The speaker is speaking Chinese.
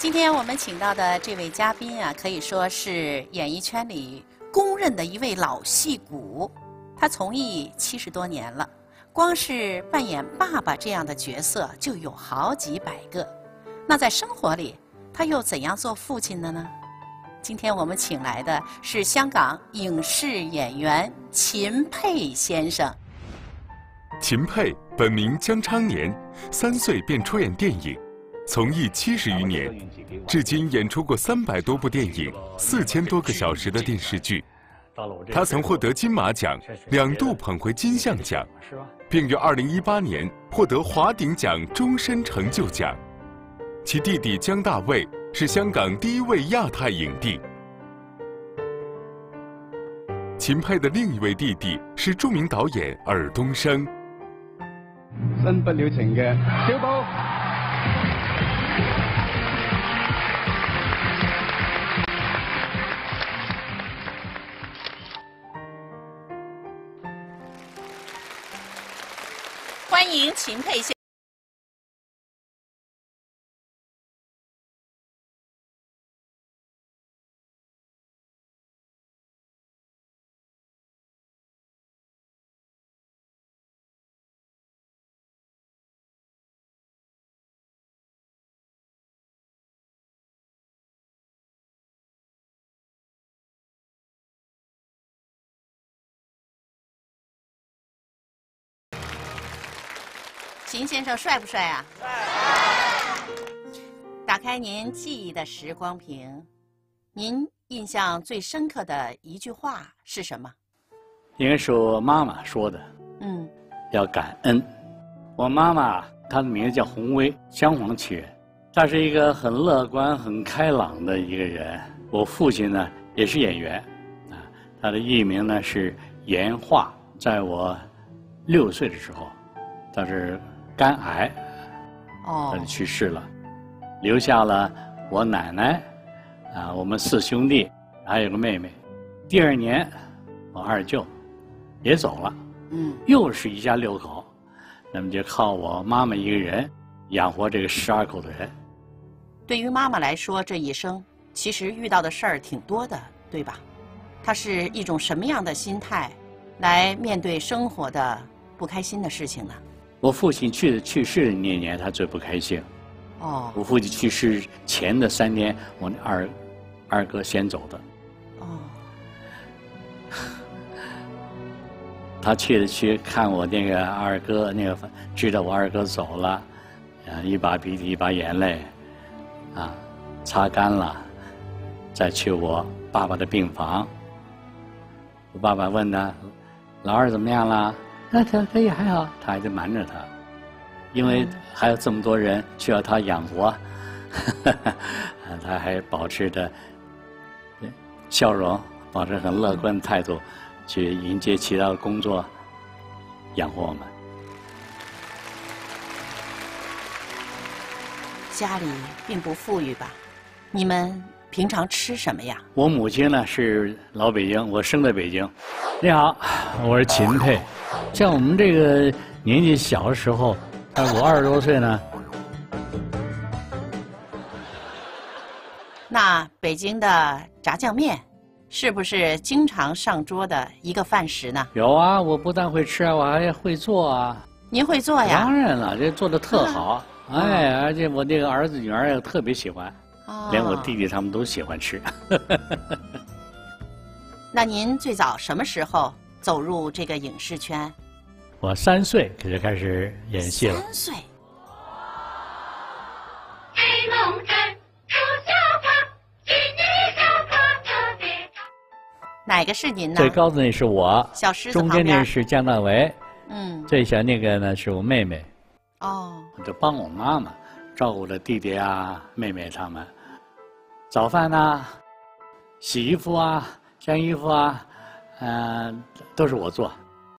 今天我们请到的这位嘉宾啊，可以说是演艺圈里公认的一位老戏骨。他从艺七十多年了，光是扮演爸爸这样的角色就有好几百个。那在生活里，他又怎样做父亲的呢？今天我们请来的是香港影视演员秦沛先生。秦沛本名江昌年，三岁便出演电影，从艺七十余年，至今演出过三百多部电影，四千多个小时的电视剧。他曾获得金马奖，两度捧回金像奖，并于二零一八年获得华鼎奖终身成就奖。其弟弟江大卫是香港第一位亚太影帝。秦沛的另一位弟弟是著名导演尔冬升。新不了情嘅小宝。欢迎秦沛先。秦先生帅不帅啊？帅。打开您记忆的时光瓶，您印象最深刻的一句话是什么？应该是我妈妈说的。嗯。要感恩。我妈妈她的名字叫洪薇，香黄旗人。她是一个很乐观、很开朗的一个人。我父亲呢也是演员，啊，他的艺名呢是严化。在我六岁的时候，他是。肝癌，哦，他就去世了，留下了我奶奶，啊，我们四兄弟，还有个妹妹。第二年，我二舅也走了，嗯，又是一家六口，那么就靠我妈妈一个人养活这个十二口的人。对于妈妈来说，这一生其实遇到的事儿挺多的，对吧？她是一种什么样的心态来面对生活的不开心的事情呢？我父亲去去世的那年，他最不开心。哦。我父亲去世前的三天，我二二哥先走的。哦。他去去看我那个二哥，那个知道我二哥走了，啊，一把鼻涕一把眼泪，啊，擦干了，再去我爸爸的病房。我爸爸问他：“老二怎么样了？”那他他也还好，他还在瞒着他，因为还有这么多人需要他养活，他还保持着笑容，保持很乐观的态度，去迎接其他的工作，养活我们。家里并不富裕吧？你们平常吃什么呀？我母亲呢是老北京，我生在北京。你好，我是秦沛。像我们这个年纪小的时候，我二十多岁呢。那北京的炸酱面，是不是经常上桌的一个饭食呢？有啊，我不但会吃啊，我还会做啊。您会做呀？当然了，这做的特好。哎，而且我那个儿子女儿也特别喜欢，连我弟弟他们都喜欢吃。那您最早什么时候？走入这个影视圈，我三岁可就开始演戏了。三岁。哪个是您呢？最高的那是我，小狮子中间那是姜大为，嗯，最小那个呢是我妹妹。哦。就帮我妈妈照顾着弟弟啊、妹妹他们，早饭呐、洗衣服啊、晾衣服啊。嗯，都是我做。